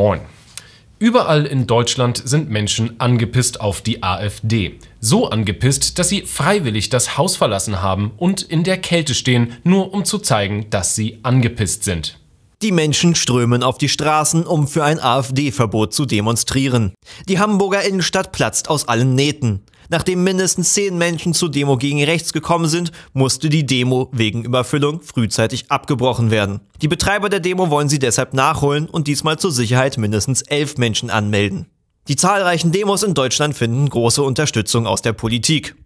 Moin. Überall in Deutschland sind Menschen angepisst auf die AfD. So angepisst, dass sie freiwillig das Haus verlassen haben und in der Kälte stehen, nur um zu zeigen, dass sie angepisst sind. Die Menschen strömen auf die Straßen, um für ein AfD-Verbot zu demonstrieren. Die Hamburger Innenstadt platzt aus allen Nähten. Nachdem mindestens zehn Menschen zur Demo gegen rechts gekommen sind, musste die Demo wegen Überfüllung frühzeitig abgebrochen werden. Die Betreiber der Demo wollen sie deshalb nachholen und diesmal zur Sicherheit mindestens elf Menschen anmelden. Die zahlreichen Demos in Deutschland finden große Unterstützung aus der Politik.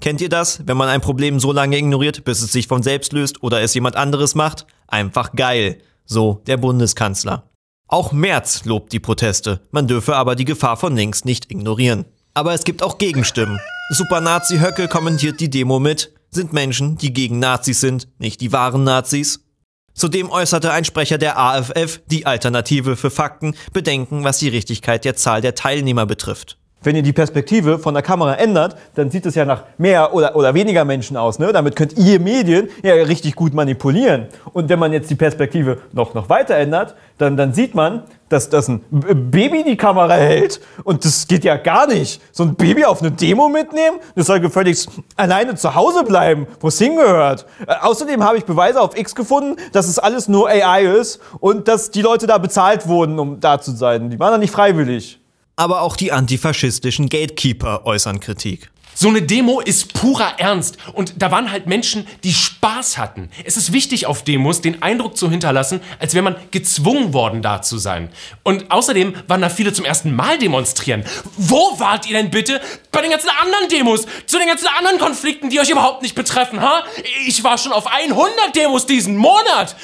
Kennt ihr das, wenn man ein Problem so lange ignoriert, bis es sich von selbst löst oder es jemand anderes macht? Einfach geil. So der Bundeskanzler. Auch Merz lobt die Proteste, man dürfe aber die Gefahr von links nicht ignorieren. Aber es gibt auch Gegenstimmen. Super-Nazi Höcke kommentiert die Demo mit, sind Menschen, die gegen Nazis sind, nicht die wahren Nazis. Zudem äußerte ein Sprecher der AFF, die Alternative für Fakten, Bedenken, was die Richtigkeit der Zahl der Teilnehmer betrifft. Wenn ihr die Perspektive von der Kamera ändert, dann sieht es ja nach mehr oder, oder weniger Menschen aus. Ne? Damit könnt ihr Medien ja richtig gut manipulieren. Und wenn man jetzt die Perspektive noch, noch weiter ändert, dann, dann sieht man, dass, dass ein Baby die Kamera hält. Und das geht ja gar nicht. So ein Baby auf eine Demo mitnehmen, das soll gefälligst alleine zu Hause bleiben, wo es hingehört. Äh, außerdem habe ich Beweise auf X gefunden, dass es alles nur AI ist und dass die Leute da bezahlt wurden, um da zu sein. Die waren da nicht freiwillig. Aber auch die antifaschistischen Gatekeeper äußern Kritik. So eine Demo ist purer Ernst und da waren halt Menschen, die Spaß hatten. Es ist wichtig auf Demos den Eindruck zu hinterlassen, als wäre man gezwungen worden da zu sein. Und außerdem waren da viele zum ersten Mal demonstrieren. Wo wart ihr denn bitte bei den ganzen anderen Demos, zu den ganzen anderen Konflikten, die euch überhaupt nicht betreffen, ha? Ich war schon auf 100 Demos diesen Monat.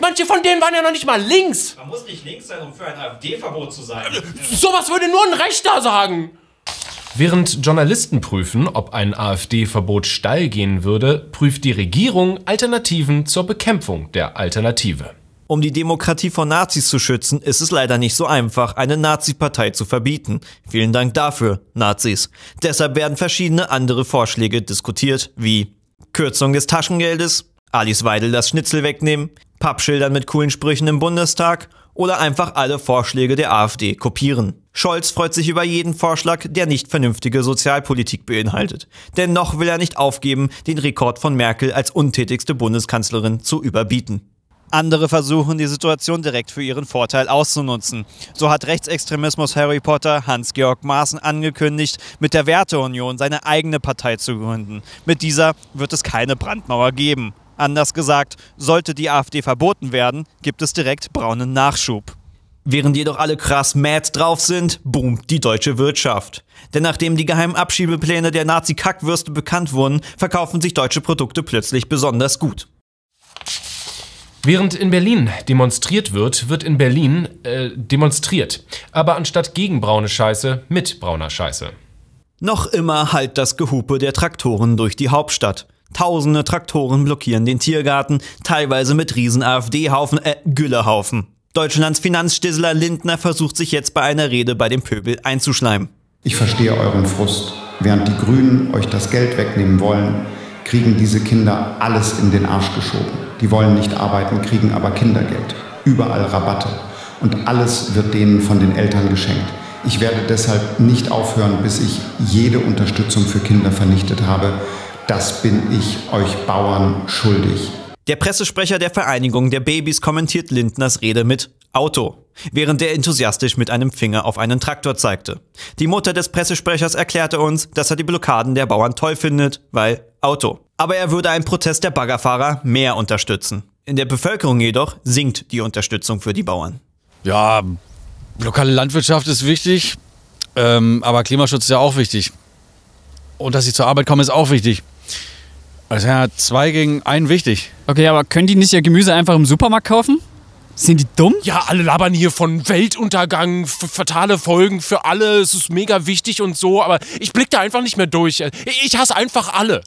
Manche von denen waren ja noch nicht mal links. Man muss nicht links sein, um für ein AfD-Verbot zu sein. Sowas würde nur ein Rechter sagen. Während Journalisten prüfen, ob ein AfD-Verbot steil gehen würde, prüft die Regierung Alternativen zur Bekämpfung der Alternative. Um die Demokratie vor Nazis zu schützen, ist es leider nicht so einfach, eine Nazi-Partei zu verbieten. Vielen Dank dafür, Nazis. Deshalb werden verschiedene andere Vorschläge diskutiert, wie Kürzung des Taschengeldes, Alice Weidel das Schnitzel wegnehmen, Pappschildern mit coolen Sprüchen im Bundestag oder einfach alle Vorschläge der AfD kopieren. Scholz freut sich über jeden Vorschlag, der nicht vernünftige Sozialpolitik beinhaltet. Denn noch will er nicht aufgeben, den Rekord von Merkel als untätigste Bundeskanzlerin zu überbieten. Andere versuchen die Situation direkt für ihren Vorteil auszunutzen. So hat Rechtsextremismus Harry Potter Hans-Georg Maaßen angekündigt, mit der Werteunion seine eigene Partei zu gründen. Mit dieser wird es keine Brandmauer geben. Anders gesagt, sollte die AfD verboten werden, gibt es direkt braunen Nachschub. Während jedoch alle krass mad drauf sind, boomt die deutsche Wirtschaft. Denn nachdem die geheimen Abschiebepläne der Nazi-Kackwürste bekannt wurden, verkaufen sich deutsche Produkte plötzlich besonders gut. Während in Berlin demonstriert wird, wird in Berlin äh, demonstriert. Aber anstatt gegen braune Scheiße mit brauner Scheiße. Noch immer halt das Gehupe der Traktoren durch die Hauptstadt. Tausende Traktoren blockieren den Tiergarten, teilweise mit riesen AfD-Haufen, äh, Güllehaufen. Deutschlands Finanzstissler Lindner versucht sich jetzt bei einer Rede bei dem Pöbel einzuschleimen. Ich verstehe euren Frust. Während die Grünen euch das Geld wegnehmen wollen, kriegen diese Kinder alles in den Arsch geschoben. Die wollen nicht arbeiten, kriegen aber Kindergeld. Überall Rabatte. Und alles wird denen von den Eltern geschenkt. Ich werde deshalb nicht aufhören, bis ich jede Unterstützung für Kinder vernichtet habe. Das bin ich euch Bauern schuldig. Der Pressesprecher der Vereinigung der Babys kommentiert Lindners Rede mit Auto, während er enthusiastisch mit einem Finger auf einen Traktor zeigte. Die Mutter des Pressesprechers erklärte uns, dass er die Blockaden der Bauern toll findet, weil Auto. Aber er würde einen Protest der Baggerfahrer mehr unterstützen. In der Bevölkerung jedoch sinkt die Unterstützung für die Bauern. Ja, lokale Landwirtschaft ist wichtig, ähm, aber Klimaschutz ist ja auch wichtig. Und dass sie zur Arbeit kommen, ist auch wichtig. Also ja, zwei gegen einen wichtig. Okay, aber können die nicht ihr Gemüse einfach im Supermarkt kaufen? Sind die dumm? Ja, alle labern hier von Weltuntergang, fatale Folgen für alle, es ist mega wichtig und so, aber ich blick da einfach nicht mehr durch. Ich hasse einfach alle.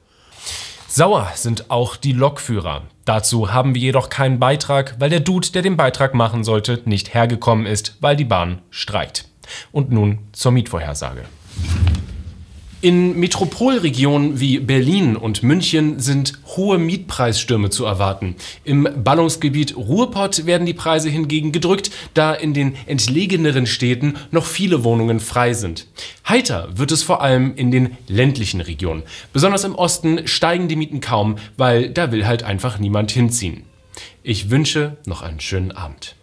Sauer sind auch die Lokführer. Dazu haben wir jedoch keinen Beitrag, weil der Dude, der den Beitrag machen sollte, nicht hergekommen ist, weil die Bahn streikt. Und nun zur Mietvorhersage. In Metropolregionen wie Berlin und München sind hohe Mietpreisstürme zu erwarten. Im Ballungsgebiet Ruhrpott werden die Preise hingegen gedrückt, da in den entlegeneren Städten noch viele Wohnungen frei sind. Heiter wird es vor allem in den ländlichen Regionen. Besonders im Osten steigen die Mieten kaum, weil da will halt einfach niemand hinziehen. Ich wünsche noch einen schönen Abend.